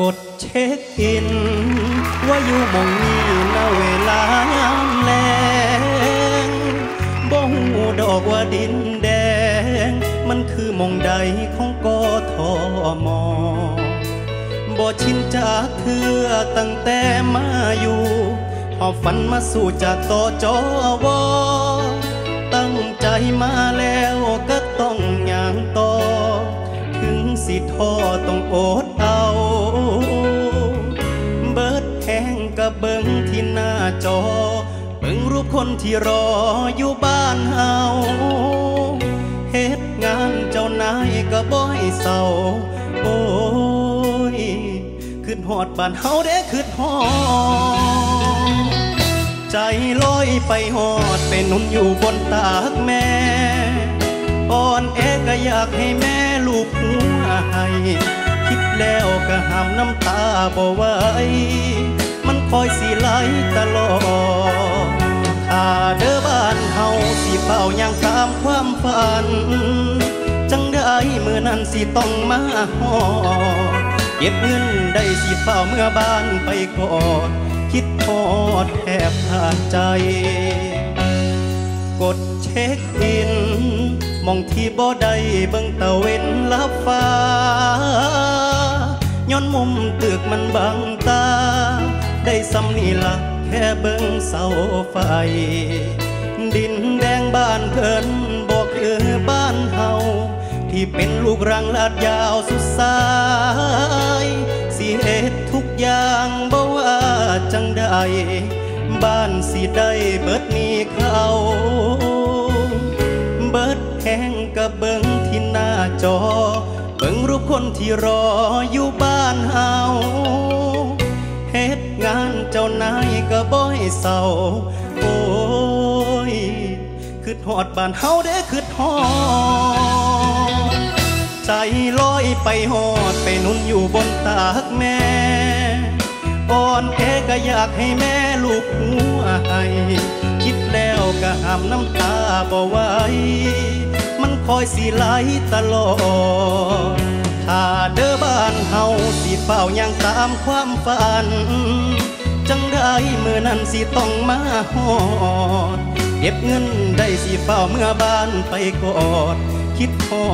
กดเช็คอิน ว่าอยู่หมองนี้ณเวลายามแลงบ่หูดอกว่าดินแดง มันคือมองใดของกอทอมบ่ชินจากเธอตั้งแต่มาอยู่หอบฝันมาสู่จากต่อจอวอตั้งใจมาแล้วก็ต้องอย่างต่อ ถึงสิท้อต้องอดเอา จอเบิงรูปคนที่รออยู่บ้านเฮาเฮ็ดงานเจ้านายก็บ่ให้เศร้าโอ้ยขึ้นหอดบ้านเฮาเด้ขึ้นหอดใจลอยไปหอดไปหนุนอยู่บนตากแม่อ่อนแอก็อยากให้แม่ลูกหัวให้คิดแล้วก็ห้ามน้ำตาบ่ไหว คอยสิไหลตลอดถ้าเด้อบ้านเฮาสิเฝ้ายังตามความฝัน จังได้เมื่อนั้นสิต้องมาหอเก็บเงินได้สิเฝ้าเมื่อบ้านไปก่อนคิดทอดแทบขาดใจ กดเช็คอิน มองที่บ่ได้เบิ่งตะเวนลับฟ้า ย้อนมุมตึกมันบัง สำนีละแค่เบิ่งเสาไฟ ดินแดงบ้านเพิ่นบอกคือบ้านเฮาที่เป็นลูกรังลาดยาวสุดสายสิเหตุทุกอย่างบ่ว่าจังใดบ้านสิได้เบิดหนี้เขาเบิดแข้งกับเบิงที่หน้าจอ เบิงรูปคนที่รออยู่บ้าน เจ้านายก็บ่ให้เศร้าโอ้ยคือหอดบ้านเฮาเด้คือหอดใจลอยไปหอดไปนุ่นอยู่บนตากแม่อ่อนแอก็อยากให้แม่ลูกหัวให้คิดแล้วก็ห้ามน้ำตาบ่ไหวมันคอยสิไหลตลอดถ้าเด้อบ้านเฮาสิเฝ้ายังตามความฝัน จังได้เมื่อนั้นสิต้องมาหอด เก็บเงินได้สิเฝ้าเมื่อบ้านไปกอด คิดทอ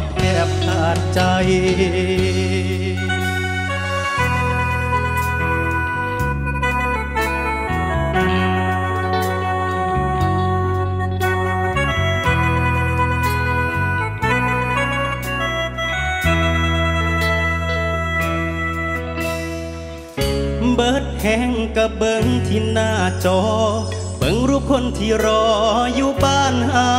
ดแอบขาดใจ ดแห้งกับเบิงที่หน้าจอ เบิงรูปคนที่รออยู่บ้านเฮา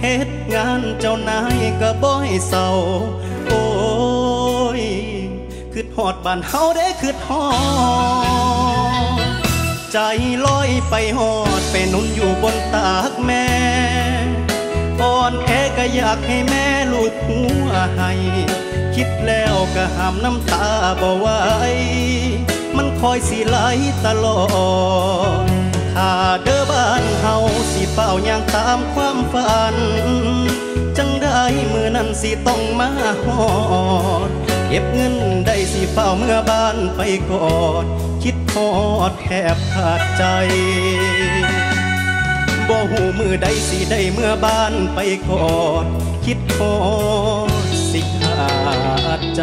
เฮ็ดงานเจ้านายก็บ่ให้เศร้า โอ้ยคือหอดบ้านเฮาเด้คือหอดใจลอยไปหอดไปนุ่นอยู่บนตากแม่อ่อนแอก็อยากให้แม่ลูกหัวให้ คิดแล้วก็ห้ามน้ำตาบ่ไหวมันคอยสิไหลตลอดถ้าเด้อบ้านเฮาสิเฝ้าอย่างตามความฝัน จังได้มือนั้นสิต้องมาหอด เก็บเงินได้สิเฝ้าเมื่อบ้านไปกอด คิดทอดแทบขาดใจบ่หูมือใดสิได้เมื่อบ้านไปกอด คิดทอด สิขาดใจ